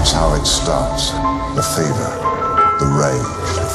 That's how it starts. The fever, the rage,